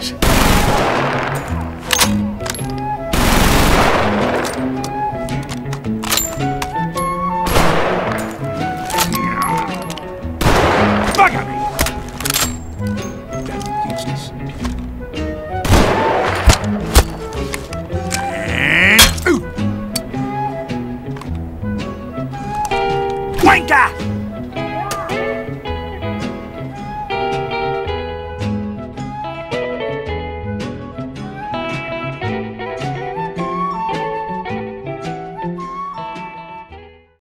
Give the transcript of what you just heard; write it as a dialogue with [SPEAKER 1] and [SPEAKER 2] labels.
[SPEAKER 1] days. Wanker!